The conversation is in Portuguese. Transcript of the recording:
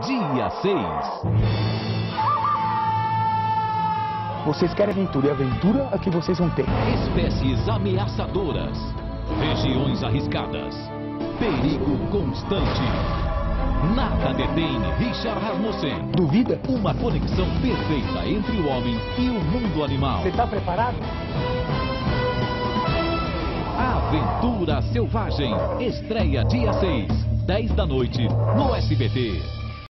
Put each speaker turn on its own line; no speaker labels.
dia 6.
Vocês querem aventura e aventura é que vocês vão ter.
Espécies ameaçadoras, regiões arriscadas, perigo constante. Nada detém Richard Rasmussen.
Duvida?
Uma conexão perfeita entre o homem e o mundo animal.
Você está preparado?
Aventura Selvagem. Estreia dia 6, 10 da noite, no SBT.